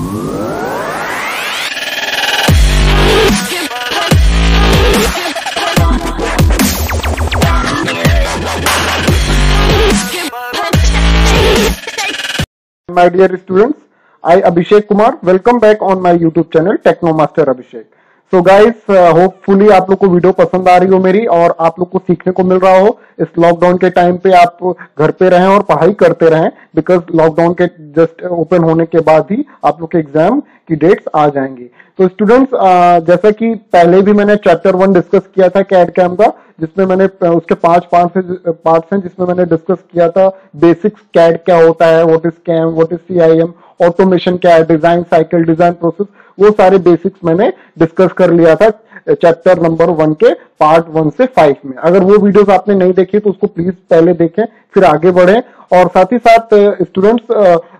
My dear students, I Abhishek Kumar. Welcome back on my YouTube channel Technomaster Abhishek. So guys hopefully आप लोग को video पसंद आ रही हो मेरी और आप लोग को सीखने को मिल रहा हो। इस लॉकडाउन के टाइम पे आप घर पे रहें और पढ़ाई करते रहें बिकॉज़ लॉकडाउन के जस्ट ओपन होने के बाद ही आप लोग के एग्ज़ाम की डेट्स आ जाएँगी। तो स्टूडेंट्स uh, जैसा कि पहले भी मैंने चैप्टर वन डिस्कस किया था कैड कैम का जिसमें मैंने uh, उसके पाँच पाँच पार्ट्स हैं जिसमें मैंने डिस्कस किया था। बेसिक्स कैड क्या होता है what is CAM what is CIM automation क्या है डिज़ाइन साइकिल डिज़ाइन प्रोसेस वो सारे बेसिक्स मैंने डिस्कस कर लिया था चैप्टर नंबर वन के पार्ट वन से फाइव में। अगर वो वीडियोस आपने नहीं देखी तो उसको प्लीज़ पहले देखें, फिर आगे बढ़े। और साथ ही साथ स्टूडेंट्स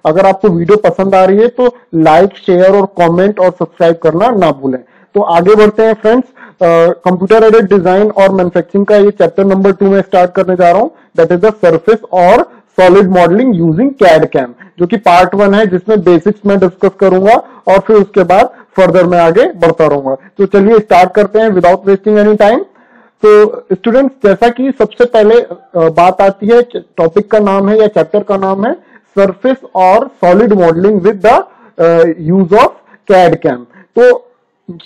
अगर आपको वीडियो पसंद आ रही है तो लाइक शेयर और कमेंट और सब्सक्राइब करना ना भूलें। तो आगे बढ़ते हैं फ्रेंड्स कंप्यूटर एडेड डिज़ाइन और मैन्युफैक्चरिंग का ये चैप्टर नंबर टू में स्टार्ट करने जा रहा हूँ। दैट इज़ द सरफेस और solid modelling using CAD CAM जो कि पार्ट वन है, जिसमें बेसिक्स में डिस्कस करूँगा और फिर उसके बाद फर्दर में आगे बढ़ता रहूँगा। तो चलिए स्टार्ट करते हैं विदाउट वेस्टिंग एनी टाइम तो स्टूडेंट्स जैसा कि सबसे पहले बात आती है टॉपिक का नाम है या चैप्टर का नाम है सरफेस और solid modelling with the use of CAD CAM तो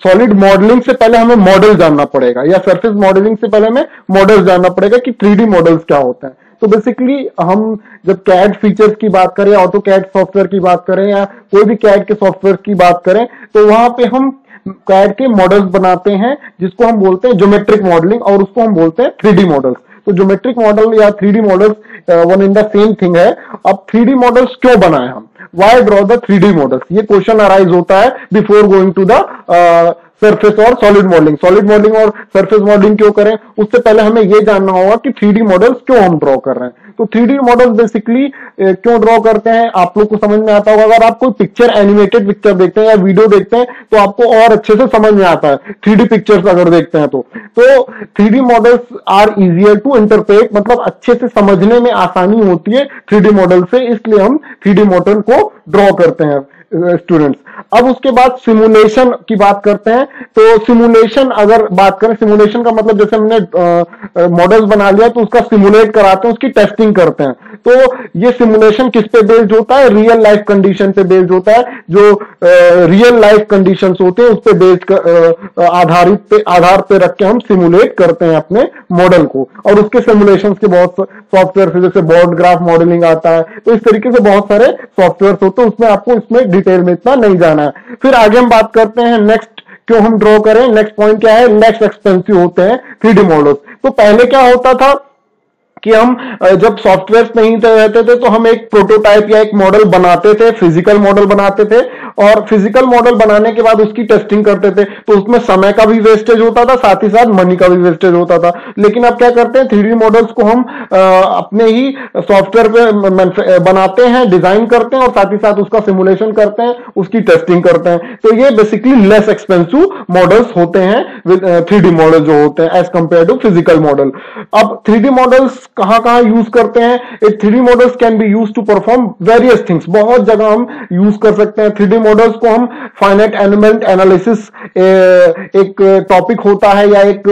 सॉलिड मॉडलिंग से पहले हमें मॉडल जानना पड़ेगा या सरफेस मॉडलिंग से पहले हमें मॉडल जानना पड़ेगा कि थ्री मॉडल्स क्या होते हैं। तो बेसिकली हम जब कैड फीचर्स की बात करें ऑटो कैड सॉफ्टवेयर की बात करें या कोई भी कैड के सॉफ्टवेयर की बात करें तो वहाँ पे हम कैड के मॉडल्स बनाते हैं, जिसको हम बोलते हैं ज्योमेट्रिक मॉडलिंग और उसको हम बोलते हैं थ्री मॉडल्स तो ज्योमेट्रिक मॉडल या three D models one in the same thing है. अब थ्री डी मॉडल्स क्यों बनाए हम? Why draw the three models ये क्वेश्चन अराइज होता है before going to the surface और सॉलिड मॉडलिंग सॉलिड मॉडलिंग और सरफेस मॉडलिंग क्यों करें? उससे पहले हमें यह जानना होगा कि थ्री मॉडल्स क्यों हम ड्रॉ कर रहे हैं। तो थ्री मॉडल्स बेसिकली क्यों ड्रॉ करते हैं? आप लोग को समझ में आता होगा। अगर आप कोई पिक्चर एनिमेटेड पिक्चर देखते हैं या वीडियो देखते हैं तो आपको और अच्छे से समझ में आता है। थ्री पिक्चर्स अगर देखते हैं तो। तो three models are easier to interpret मतलब अच्छे से समझने में आसानी होती है थ्री मॉडल से। इसलिए हम थ्री मॉडल को ड्रॉ करते हैं स्टूडेंट्स अब उसके बाद सिमुलेशन की बात करते हैं। तो सिमुलेशन अगर बात करें सिमुलेशन का मतलब जैसे हमने मॉडल्स बना लिया तो उसका सिमुलेट कराते हैं, उसकी टेस्टिंग करते हैं। तो ये सिमुलेशन किस पे बेस्ड होता है? रियल लाइफ कंडीशन पे बेस्ड होता है। जो रियल लाइफ कंडीशन होते हैं, उस पर बेस्ड आधारित पे, आधार पे रख के हम सिमुलेट करते हैं अपने मॉडल को। और उसके सिमुलेशन के बहुत सॉफ्टवेयर से जैसे बोर्ड ग्राफ मॉडलिंग आता है तो इस तरीके से बहुत सारे सॉफ्टवेयर होते हैं, उसमें आपको इसमें डिटेल में इतना नहीं जाना है। फिर आगे हम बात करते हैं नेक्स्ट क्यों हम ड्रॉ करें? नेक्स्ट पॉइंट क्या है? नेक्स्ट एक्सपेंसिव होते हैं थ्री मॉडल्स तो पहले क्या होता था? कि हम जब सॉफ्टवेयर नहीं रहते थे तो हम एक प्रोटोटाइप या एक मॉडल बनाते थे फ़िज़िकल मॉडल बनाते थे और फ़िज़िकल मॉडल बनाने के बाद उसकी टेस्टिंग करते थे। तो उसमें समय का भी वेस्टेज होता था साथ ही साथ मनी का भी वेस्टेज होता था। लेकिन अब क्या करते हैं थ्री मॉडल्स को हम आ, अपने ही सॉफ्टवेयर पे बनाते हैं डिज़ाइन करते हैं और साथ ही साथ उसका सिमुलेशन करते हैं उसकी टेस्टिंग करते हैं। तो ये बेसिकली लेस एक्सपेंसिव मॉडल्स होते हैं थ्री मॉडल जो होते हैं as compare to physical model अब थ्री मॉडल्स कहाँ कहाँ यूज़ करते हैं एक three models can be use to perform various things बहुत जगह हम यूज़ कर सकते हैं थ्री मॉडल्स को हम फाइनेट एलिमेंट एनालिसिस एक टॉपिक होता है या एक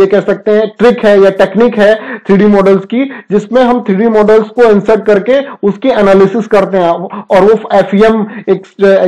ये कह सकते हैं ट्रिक है या टेक्निक है थ्री मॉडल्स की, जिसमें हम थ्री मॉडल्स को इंसर्ट करके उसकी एनालिसिस करते हैं। और वो एफ़ एक,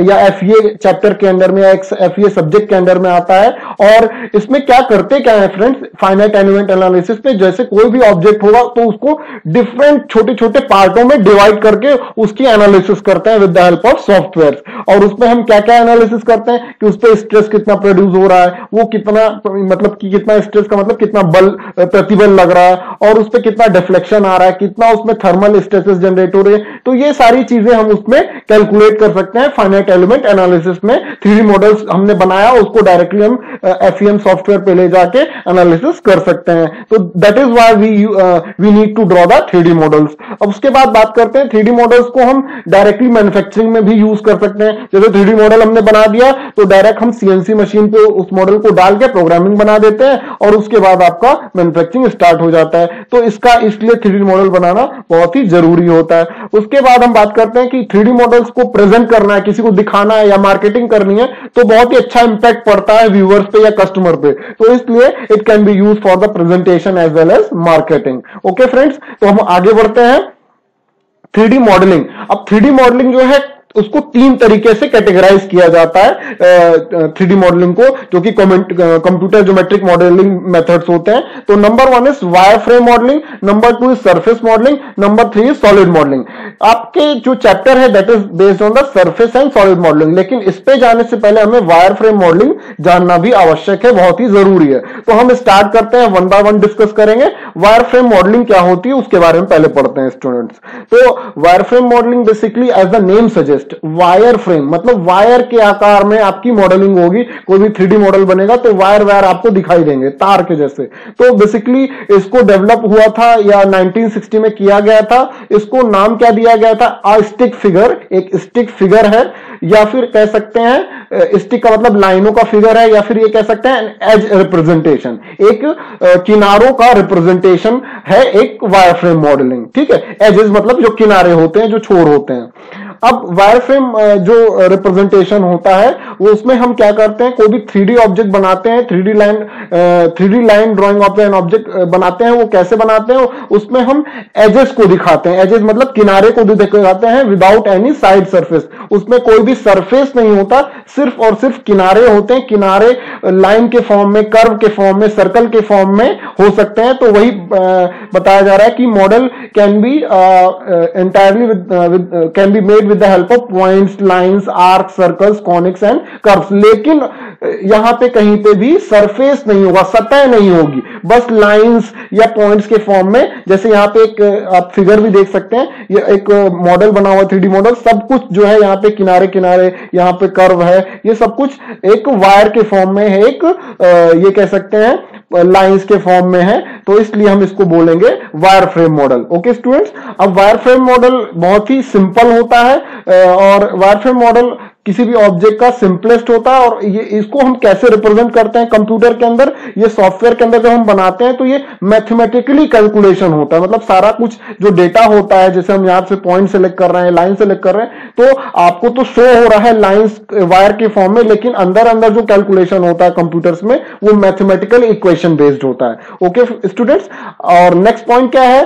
या एफए चैप्टर के अंदर में या एफ़ सब्जेक्ट के अंदर में आता है। और इसमें क्या करते, क्या है फ्रेंड्स फाइनेट एलिमेंट एनालिसिस में जैसे कोई भी ऑब्जेक्ट होगा तो उसको डिफरेंट छोटे छोटे पार्टों में डिवाइड करके उसकी एनालिसिस करते हैं with the help of software और उसमें हम क्या क्या एनालिसिस करते हैं कि उस पर स्ट्रेस कितना प्रोड्यूस हो रहा है, वो कितना मतलब कि कितना स्ट्रेस का मतलब कितना बल, प्रतिबल लग रहा है, और उस पर कितना डिफ्लेक्शन आ रहा है, कितना उसमें थर्मल स्ट्रेसेस जनरेट हो रहे हैं। तो ये सारी चीज़ें हम उसमें कैलकुलेट कर सकते हैं फाइनाइट एलिमेंट एनालिसिस में। थ्री मॉडल्स हमने बनाया, उसको डायरेक्टली हम एफ़ सॉफ्टवेयर पे ले जाके एनालिसिस कर सकते हैं। तो that is why we we need to draw the three models अब उसके बाद बात करते हैं थ्री मॉडल्स को हम डायरेक्टली मैन्युफैक्चरिंग में भी यूज़ कर सकते हैं। जैसे थ्री मॉडल हमने बना दिया तो डायरेक्ट हम सीएनसी मशीन पे उस मॉडल को डाल के प्रोग्रामिंग बना देते हैं और उसके बाद आपका मैन्युफैक्चरिंग स्टार्ट हो जाता है। तो इसका इसलिए थ्री मॉडल बनाना बहुत ही ज़रूरी होता है। उसके बाद हम बात करते हैं कि थ्री मॉडल्स को प्रेजेंट करना है, किसी को दिखाना है या मार्केटिंग करनी है तो बहुत ही अच्छा इंपैक्ट पड़ता है व्यूअर्स पे या कस्टमर पे। तो इसलिए it can be use for the presentation as well as marketing okay friends तो हम आगे बढ़ते हैं। Three modelling. अब थ्री मॉडलिंग जो है उसको तीन तरीके से कैटेगराइज किया जाता है थ्री डी मॉडलिंग को, जो कि कंप्यूटर ज्योमेट्रिक मॉडलिंग मेथड्स होते हैं। तो number one is wire frame modelling number two is surface modelling number three is solid modelling आपके जो चैप्टर है that is based on the surface and solid modelling लेकिन इस पे जाने से पहले हमें वायर फ्रेम मॉडलिंग जानना भी आवश्यक है, बहुत ही ज़रूरी है। तो हम स्टार्ट करते हैं वन बाय वन डिस्कस करेंगे वायर फ्रेम मॉडलिंग क्या होती है, उसके बारे में पहले पढ़ते हैं स्टूडेंट्स तो wire frame modelling basically as the name suggest based wire frame मतलब वायर के आकार में आपकी मॉडलिंग होगी, कोई भी थ्री मॉडल बनेगा तो वायर वायर आपको दिखाई देंगे, तार के जैसे। तो बेसिकली इसको डेवलप हुआ था, या 1960 में किया गया था, इसको नाम क्या दिया गया था? अ स्टिक फिगर एक स्टिक फिगर है, या फिर कह सकते हैं स्टिक का मतलब लाइनों का फिगर है, या फिर ये कह सकते हैं एज रिप्रेजेंटेशन एक किनारों का रिप्रेजेंटेशन है, एक वायर फ्रेम मॉडलिंग ठीक है? एजेस मतलब जो किनारे होते हैं, जो छोर होते हैं। अब वायर फ्रेम जो रिप्रेजेंटेशन होता है, वो उसमें हम क्या करते हैं, कोई भी थ्री ऑब्जेक्ट बनाते हैं three line three line drawing of an object बनाते हैं, वो कैसे बनाते हैं, उसमें हम एजेस को दिखाते हैं। एजेस मतलब किनारे को दिखाते हैं विदाउट एनी साइड सरफेस उसमें कोई भी सरफेस नहीं होता, सिर्फ़ और सिर्फ़ किनारे होते हैं। किनारे लाइन के फॉर्म में कर्व के फॉर्म में सर्कल के फॉर्म में हो सकते हैं। तो वही बताया जा रहा है कि model can be entirely can be made with the help of points lines arc circles conics and curves लेकिन यहाँ पे कहीं पे भी सरफेस नहीं होगा, सतह नहीं होगी। बस लाइंस या पॉइंट्स के फॉर्म में, जैसे यहाँ पे एक आप फिगर भी देख सकते हैं, ये एक मॉडल बना हुआ थ्री मॉडल सब कुछ जो है यहाँ पे किनारे किनारे, यहाँ पे कर्व है, ये सब कुछ एक वायर के फॉर्म में है, एक ये कह सकते हैं लाइंस के फॉर्म में है। तो इसलिए हम इसको बोलेंगे wire frame model okay students अब वायर फ्रेम मॉडल बहुत ही सिंपल होता है और वायर फ्रेम मॉडल किसी भी ऑब्जेक्ट का सिंपलेस्ट होता है, और ये, इसको हम कैसे रिप्रेजेंट करते हैं कंप्यूटर के अंदर? ये सॉफ्टवेयर के अंदर जब हम बनाते हैं तो ये मैथमेटिकली कैलकुलेशन होता है। मतलब सारा कुछ जो डेटा होता है, जैसे हम यहाँ से पॉइंट सेलेक्ट कर रहे हैं लाइन सेलेक्ट कर रहे हैं तो आपको तो शो हो रहा है लाइंस वायर के फॉर्म में, लेकिन अंदर अंदर जो कैलकुलेशन होता है कंप्यूटर्स में, वो मैथमेटिकल इक्वेशन बेस्ड होता है। ओके स्टूडेंट्स और नेक्स्ट पॉइंट क्या है?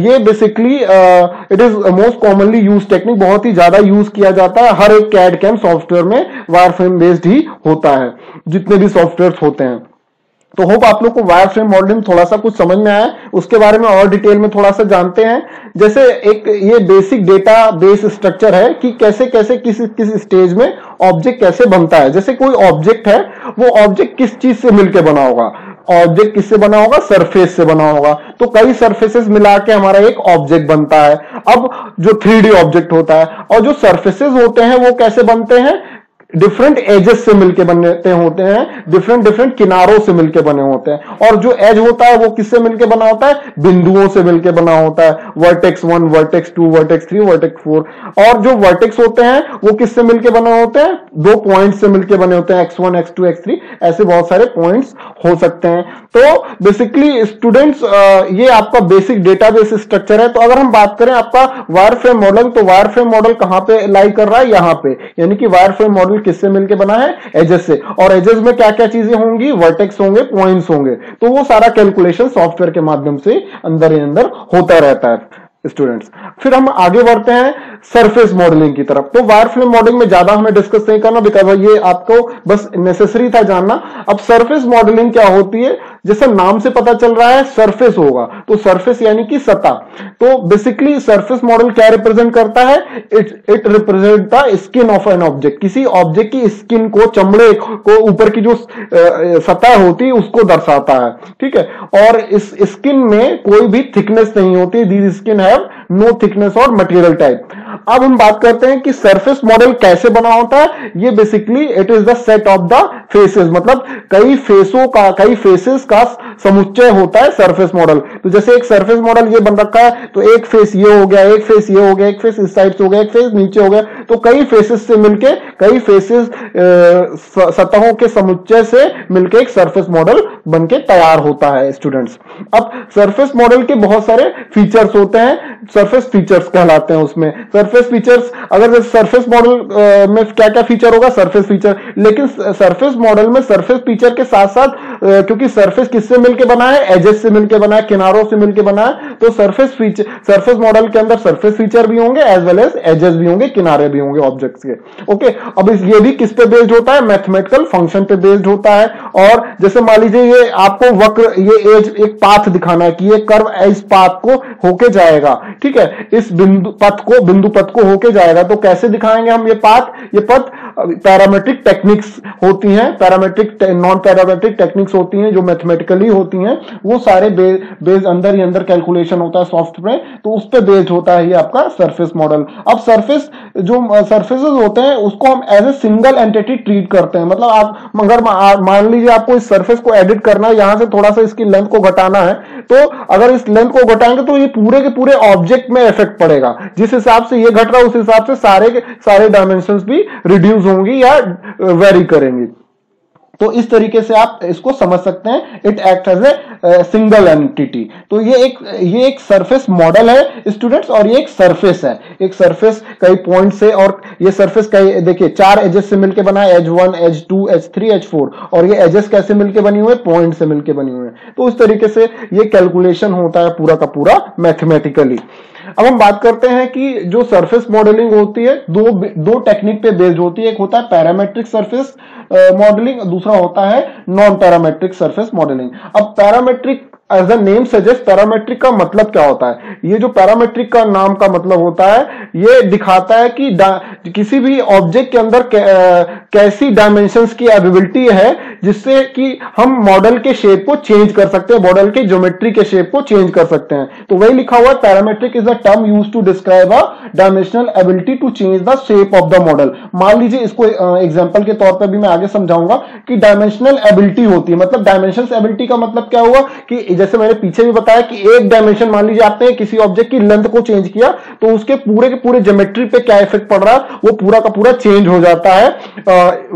ये basically it is most commonly use technique बहुत ही ज़्यादा यूज़ किया जाता है। हर एक कैड कैम सॉफ्टवेयर में वायर फ्रेम बेस्ड ही होता है, जितने भी सॉफ्टवेयर होते हैं। तो होप आप लोग को वायर फ्रेम मॉडलिंग थोड़ा सा कुछ समझ में आया उसके बारे में और डिटेल में थोड़ा सा जानते हैं। जैसे एक ये बेसिक डेटा बेस स्ट्रक्चर है कि कैसे कैसे, किस किस स्टेज में ऑब्जेक्ट कैसे बनता है। जैसे कोई ऑब्जेक्ट है, वो ऑब्जेक्ट किस चीज़ से मिलकर बना होगा? ऑब्जेक्ट किससे बना होगा? सरफेस से बना होगा। तो कई सरफेसेस मिला के हमारा एक ऑब्जेक्ट बनता है। अब जो थ्री ऑब्जेक्ट होता है और जो सरफेसेस होते हैं, वो कैसे बनते हैं? डिफरेंट एजेस से मिलके बनते होते हैं डिफरेंट डिफरेंट किनारों से मिलके बने होते हैं। और जो एज होता है, वो किससे मिलके बना होता है? बिंदुओं से मिलके बना होता है। Vertex one vertex two vertex three vertex four और जो वर्टेक्स होते हैं, वो किससे मिलके बने होते हैं? दो पॉइंट से मिलके बने होते हैं। X one x two x three ऐसे बहुत सारे पॉइंट्स हो सकते हैं। तो बेसिकली स्टूडेंट्स ये आपका बेसिक डेटाबेस स्ट्रक्चर है। तो अगर हम बात करें आपका वायर फ्रेम मॉडल तो वायर फ्रेम मॉडल कहाँ पे लाई कर रहा है? यहाँ पे। यानी कि वायर फ्रेम मॉडल बिल्कुल किससे मिलके बना है? एजेस से। और एजेस में क्या क्या चीज़ें होंगी? वर्टेक्स होंगे पॉइंट्स होंगे। तो वो सारा कैलकुलेशन सॉफ्टवेयर के माध्यम से अंदर ही अंदर होता रहता है स्टूडेंट्स फिर हम आगे बढ़ते हैं सरफेस मॉडलिंग की तरफ़। तो वायर फ्रेम मॉडलिंग में ज़्यादा हमें डिस्कस नहीं करना बिकॉज़ ये आपको बस नेसेसरी था जानना। अब सरफेस मॉडलिंग क्या होती है? जैसे नाम से पता चल रहा है सरफेस होगा। तो सरफेस यानी कि सतह। तो बेसिकली सरफेस मॉडल क्या रिप्रेजेंट करता है? It it represent the skin of an object किसी ऑब्जेक्ट की स्किन को, चमड़े को, ऊपर की जो सतह होती है, उसको दर्शाता है। ठीक है? और इस स्किन में कोई भी थिकनेस नहीं होती। The skin have no thickness और मटेरियल टाइप अब हम बात करते हैं कि सरफेस मॉडल कैसे बना होता है। ये basically it is the set of the faces मतलब कई फेसों का, कई फेसेस का समुच्चय होता है सरफेस मॉडल तो जैसे एक सरफेस मॉडल ये बन रखा है तो एक फेस ये हो गया, एक फेस ये हो गया, एक फेस इस साइड से हो गया, एक फेस नीचे हो गया। तो कई फेसेस से मिलके, कई फेसेस सतहों के समुच्चय से मिलके एक सरफेस मॉडल बनके तैयार होता है स्टूडेंट्स अब सरफेस मॉडल के बहुत सारे फीचर्स होते हैं सरफेस फीचर्स कहलाते हैं उसमें. सरफेस फीचर्स अगर सरफेस मॉडल में क्या क्या फीचर होगा? सरफेस फीचर लेकिन सरफेस मॉडल में सरफेस फीचर के साथ साथ क्योंकि सरफेस किससे मिलकर बना है? एजेस से मिलकर बना है, किनारों से मिलकर बना है तो सरफेस फीचर सरफेस मॉडल के अंदर सरफेस फीचर भी होंगे एज वेल एज एजेस भी होंगे, किनारे भी होंगे ऑब्जेक्ट्स के। ओके अब इस ये भी किस पे बेस्ड होता है? मैथमेटिकल फ़ंक्शन पे बेस्ड होता है। और जैसे मान लीजिए ये आपको वक्र, ये एज एक पाथ दिखाना है कि ये कर्व इस पाथ को होके जाएगा। ठीक है? इस बिंदु पथ को, बिंदु पथ को होके जाएगा। तो कैसे दिखाएँगे हम ये पाथ ये पथ पैरामेट्रिक टेक्निक्स होती हैं पैरामेट्रिक नॉन पैरामेट्रिक टेक्निक्स होती हैं, जो मैथमेटिकली होती हैं, वो सारे बेस बेस अंदर ही अंदर कैलकुलेशन होता है सॉफ्टवेयर तो उस पर बेस्ड होता है ये आपका सरफेस मॉडल अब सरफेस जो सरफेसेस होते हैं, उसको हम as a single entity treat करते हैं। मतलब आप, अगर मान लीजिए आपको इस सरफेस को एडिट करना है, यहाँ से थोड़ा सा इसकी लेंथ को घटाना है तो अगर इस लेंथ को घटाएँगे तो ये पूरे के पूरे ऑब्जेक्ट में इफ़ेक्ट पड़ेगा। जिस हिसाब से ये घट रहा है, उस हिसाब से सारे सारे डायमेंशन भी रिड्यूस होंगी या वेरी करेंगी। तो इस तरीके से आप इसको समझ सकते हैं। It act as a single entity तो ये एक ये एक सरफेस मॉडल है स्टूडेंट्स और ये एक सरफेस है। एक सरफेस कई पॉइंट से, और ये सरफेस कई, देखिए, चार एजेस से मिलकर बना है। Edge one edge two edge three edge four और ये एजेस कैसे मिलकर बनी हुए पॉइंट से मिलकर बनी हुए तो उस तरीके से ये कैलकुलेशन होता है पूरा का पूरा मैथमेटिकली अब हम बात करते हैं कि जो सरफेस मॉडलिंग होती है, दो दो टेक्निक पे बेस्ड होती है। एक होता है पैरामेट्रिक सरफेस मॉडलिंग दूसरा होता है नॉन पैरामेट्रिक सरफेस मॉडलिंग अब parametric as a name suggest parametric का मतलब क्या होता है? ये जो पैरामेट्रिक का नाम का मतलब होता है, ये दिखाता है कि किसी भी ऑब्जेक्ट के अंदर कैसी डायमेंशंस की एबिलिटी है, जिससे कि हम मॉडल के शेप को चेंज कर सकते हैं मॉडल के ज्योमेट्री के शेप को चेंज कर सकते हैं। तो वही लिखा हुआ है parametric is a term use to describe a dimensional ability to change the shape of the model मान लीजिए इसको एग्ज़ाम्पल के तौर पर भी मैं आगे समझाऊँगा कि डायमेंशनल एबिलिटी होती है। मतलब डायमेंशन एबिलिटी का मतलब क्या हुआ? कि जैसे मैंने पीछे भी बताया कि एक डायमेंशन मान लीजिए आपने किसी ऑब्जेक्ट की लेंथ को चेंज किया तो उसके पूरे के पूरे ज्योमेट्री पे क्या इफ़ेक्ट पड़ रहा है? वो पूरा का पूरा चेंज हो जाता है।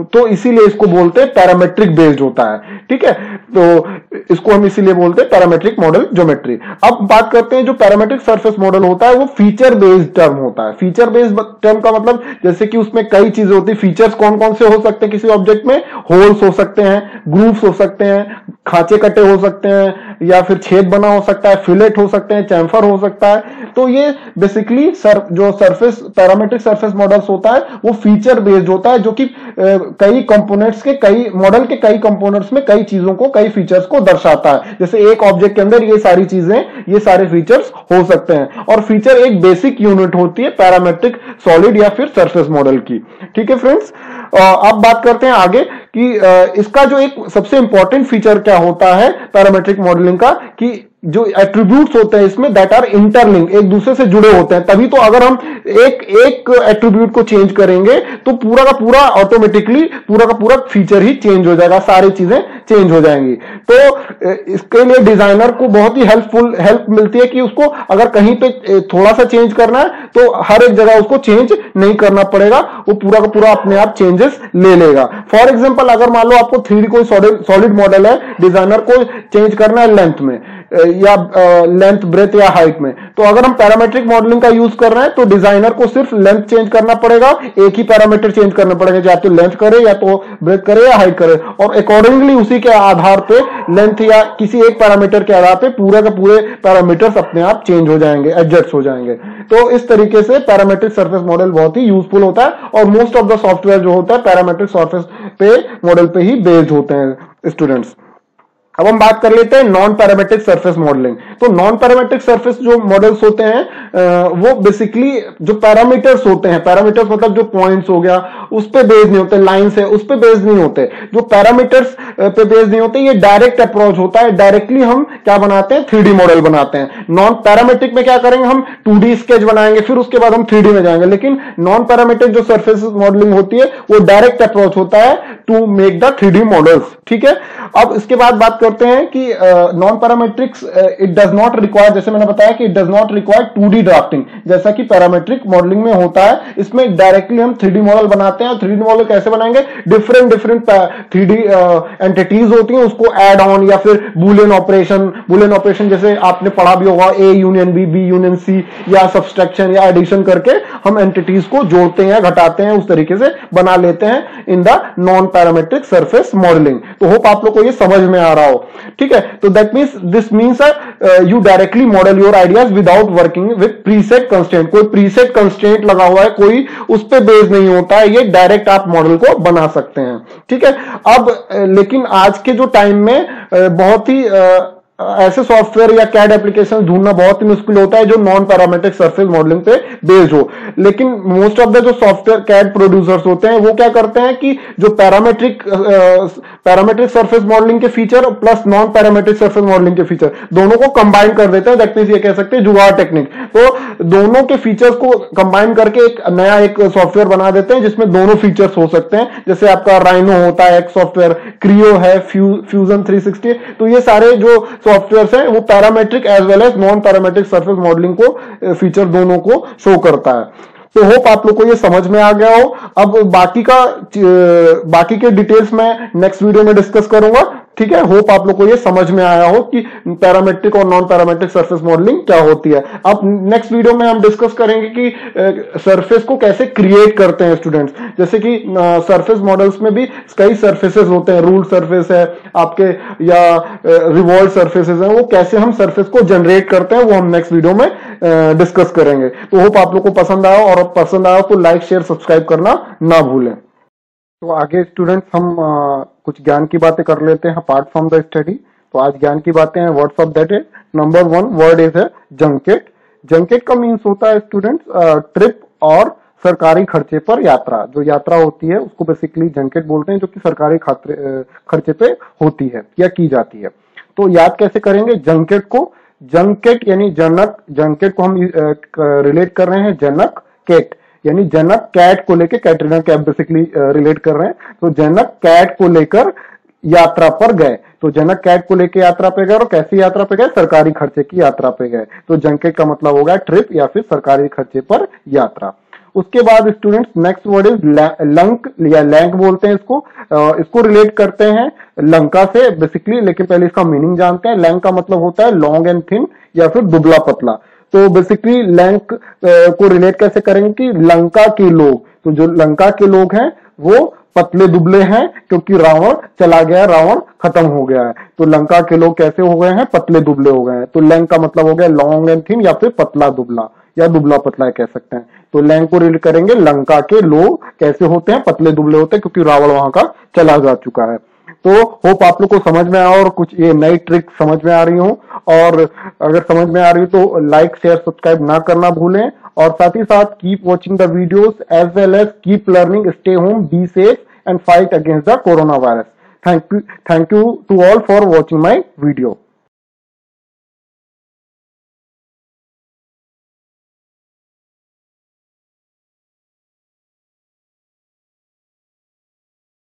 तो इसीलिए इसको बोलते हैं पैरामेट्रिक बेस्ड होता है। ठीक है? तो इसको हम इसीलिए बोलते हैं पैरामेट्रिक मॉडल ज्योमेट्री अब बात करते हैं जो पैरामेट्रिक सर्फेस मॉडल होता है, वो फीचर बेस्ड टर्म होता है। फीचर बेस्ड टर्म का मतलब जैसे कि उसमें कई चीज़ें होती फीचर्स कौन कौन से हो सकते हैं किसी ऑब्जेक्ट में? होल्स हो सकते हैं ग्रूव्स हो सकते हैं खांचे कटे हो सकते हैं, या फिर छेद बना हो सकता है, फिलेट हो सकते हैं, चैम्फर हो सकता है। तो ये बेसिकली सर जो सरफेस पैरामेट्रिक सरफेस मॉडल्स होता है, वो फीचर बेस्ड होता है, जो कि कई कंपोनेंट्स के, कई मॉडल के कई कंपोनेंट्स में कई चीज़ों को, कई फीचर्स को दर्शाता है। जैसे एक ऑब्जेक्ट के अंदर ये सारी चीज़ें, ये सारे फीचर्स हो सकते हैं। और फीचर एक बेसिक यूनिट होती है पैरामेट्रिक सॉलिड या फिर सरफेस मॉडल की। ठीक है फ्रेंड्स अब बात करते हैं आगे। कि इसका जो एक सबसे इंपॉर्टेंट फीचर क्या होता है पैरामेट्रिक मॉडलिंग का कि जो एट्रीब्यूट्स होते हैं इसमें दैट आर इंटरलिंक एक दूसरे से जुड़े होते हैं। तभी तो अगर हम एक एक एट्रीब्यूट को चेंज करेंगे तो पूरा का पूरा ऑटोमेटिकली पूरा का पूरा फीचर ही चेंज हो जाएगा, सारी चीज़ें चेंज हो जाएँगी। तो इसके लिए डिज़ाइनर को बहुत ही हेल्पफुल हेल्प मिलती है कि उसको अगर कहीं पे थोड़ा सा चेंज करना है तो हर एक जगह उसको चेंज नहीं करना पड़ेगा, वो पूरा का पूरा अपने आप चेंजेस ले लेगा। फॉर एग्ज़ाम्पल अगर मान लो आपको थ्री कोई सॉलिड मॉडल है डिज़ाइनर को चेंज करना है लेंथ में या लेंथ ब्रेथ या हाइट में। तो अगर हम पैरामेट्रिक मॉडलिंग का यूज़ कर रहे हैं तो डिज़ाइनर को सिर्फ़ लेंथ चेंज करना पड़ेगा। एक ही पैरामीटर चेंज करना पड़ेगा, या तो लेंथ करे, या तो ब्रेथ करे, या हाइट करे। और अकॉर्डिंगली उसी के आधार पे लेंथ या किसी एक पैरामीटर के आधार पे पूरे के पूरे पैरामीटर्स अपने आप चेंज हो जाएँगे एडजस्ट हो जाएँगे। तो इस तरीके से पैरामेट्रिक सर्फेस मॉडल बहुत ही यूजफुल होता है, और मोस्ट ऑफ़ द सॉफ्टवेयर जो होता है पैरामेट्रिक सर्फेस पे मॉडल पे ही बेस्ड होते हैं स्टूडेंट्स अब हम बात कर लेते हैं नॉन पैरामेट्रिक सरफेस मॉडलिंग तो नॉन पैरामेट्रिक सरफेस जो मॉडल्स होते हैं वो बेसिकली जो पैरामीटर्स होते हैं पैरामीटर्स मतलब जो पॉइंट्स हो गया, उस पर बेस नहीं होते लाइन है, उस पर बेस नहीं होते. जो पैरामीटर्स पे बेस नहीं होते, ये डायरेक्ट अप्रोच होता है. डायरेक्टली हम क्या बनाते हैं? थ्री मॉडल बनाते हैं. नॉन पैरामेट्रिक में क्या करेंगे? हम टू स्केच बनाएँगे, फिर उसके बाद हम थ्री में जाएँगे. लेकिन नॉन पैरामेट्रिक जो सर्फेस मॉडलिंग होती है, वो डायरेक्ट अप्रोच होता है to make the three models ठीक है? अब इसके बाद बात करते हैं कि non parametrics it does not require जैसे मैंने बताया कि it does not require to drafting जैसा कि पैरामेट्रिक मॉडलिंग में होता है। इसमें डायरेक्टली हम थ्री मॉडल बनाते हैं। थ्री मॉडल कैसे बनाएँगे? डिफरेंट डिफरेंट थ्री एंटिटीज होती हैं, उसको एड ऑन या फिर बुलियन ऑपरेशन बुलियन ऑपरेशन जैसे आपने पढ़ा भी होगा A union B B union C या सब्सट्रैक्शन या एडिशन करके हम एंटिटीज को जोड़ते हैं, घटाते हैं, उस तरीके से बना लेते हैं in the non parametric surface modelling तो होप आप लोग को ये समझ में आ रहा हो। ठीक है? तो that means this means you directly model your ideas without working with preset constant कोई प्रीसेट कंस्टेंट लगा हुआ है कोई उस पर बेस नहीं होता है ये डायरेक्ट आप मॉडल को बना सकते हैं। ठीक है? अब uh, लेकिन आज के जो टाइम में uh, बहुत ही uh, ऐसे सॉफ्टवेयर या कैड एप्लीकेशन ढूंढना बहुत ही मुश्किल होता है जो नॉन पैरामेट्रिक सरफेस मॉडलिंग पे बेस्ड हो। लेकिन मोस्ट ऑफ़ द जो सॉफ्टवेयर कैड प्रोड्यूसर्स होते हैं वो क्या करते हैं कि जो पैरामेट्रिक पैरामेट्रिक सरफेस मॉडलिंग के feature plus non parametric surface modelling के फीचर, दोनों को कंबाइन कर देते हैं दैट मीन ये कह सकते हैं जुगाड़ टेक्निक तो दोनों के फीचर्स को कंबाइन करके एक नया एक सॉफ्टवेयर बना देते हैं, जिसमें दोनों फीचर्स हो सकते हैं. जैसे आपका राइनो होता है एक सॉफ्टवेयर क्रियो है फ्यूजन थ्री तो ये सारे जो सॉफ्टवेयर है, वो parametric as well as non parametric surface modelling को फीचर दोनों को शो करता है. तो होप आप लोग को ये समझ में आ गया हो। अब बाकी का बाकी के डिटेल्स मैं नेक्स्ट वीडियो में डिस्कस करूँगा। ठीक है होप आप लोग को ये समझ में आया हो कि पैरामेट्रिक और नॉन पैरामेट्रिक सरफेस मॉडलिंग क्या होती है। अब नेक्स्ट वीडियो में हम डिस्कस करेंगे कि सरफेस को कैसे क्रिएट करते हैं स्टूडेंट्स जैसे कि सरफेस मॉडल्स में भी कई सरफेसेस होते हैं रूल सरफेस है, आपके, या रिवॉल्व सरफेसेस है, वो कैसे हम सर्फेस को जनरेट करते हैं, वो हम नेक्स्ट वीडियो में डिस्कस करेंगे। तो होप आप लोग को पसंद आया और पसंद आया तो लाइक शेयर सब्सक्राइब करना ना भूलें। तो आगे स्टूडेंट्स हम आ, कुछ ज्ञान की बातें कर लेते हैं अपार्ट फ्रॉम द स्टडी तो आज ज्ञान की बातें हैं वर्ड्स ऑफ़ दैट है नंबर वन वर्ड इज़ है जंकेट जंकेट का मीन्स होता है स्टूडेंट्स ट्रिप और सरकारी खर्चे पर यात्रा। जो यात्रा होती है उसको बेसिकली जंकेट बोलते हैं जो कि सरकारी खर्चे पे होती है या की जाती है। तो याद कैसे करेंगे? जंकेट को जंकेट यानी जनक जंकेट को हम रिलेट कर रहे हैं जनक केट यानी जनक कैट को लेकर कैटरीना कैफ बेसिकली रिलेट कर रहे हैं। तो जनक कैट को लेकर यात्रा पर गए। तो जनक कैट को लेकर यात्रा पे गए और कैसी यात्रा पे गए? सरकारी खर्चे की यात्रा पे गए। तो जंकेट का मतलब होगा ट्रिप या फिर सरकारी खर्चे पर यात्रा। उसके बाद students next word is lank या लैंक बोलते हैं इसको। इसको रिलेट करते हैं लंका से बेसिकली लेकिन पहले इसका मीनिंग जानते हैं। लैंक का मतलब होता है लॉन्ग एंड थिन या फिर दुबला पतला। तो बेसिकली लैंक को रिलेट कैसे करेंगे कि लंका के लोग तो जो लंका के लोग हैं, वो पतले दुबले हैं, क्योंकि रावण चला गया, रावण खत्म हो गया है। तो लंका के लोग कैसे हो गए हैं? पतले दुबले हो गए हैं। तो लैंग का मतलब हो गया लॉन्ग एंड थिन या फिर पतला दुबला, या दुबला पतला कह सकते हैं। तो लैंग को रिलेट करेंगे, लंका के लोग कैसे होते हैं? पतले दुबले होते हैं, क्योंकि रावण वहाँ का चला जा चुका है। तो होप आप लोग को समझ में आया और कुछ ये नई ट्रिक समझ में आ रही हो। और अगर समझ में आ रही हो तो लाइक शेयर सब्सक्राइब ना करना भूलें। और साथ ही साथ keep watching the as well as keep learning stay home be safe and fight against the corona virus thank you thank you to all for watching my video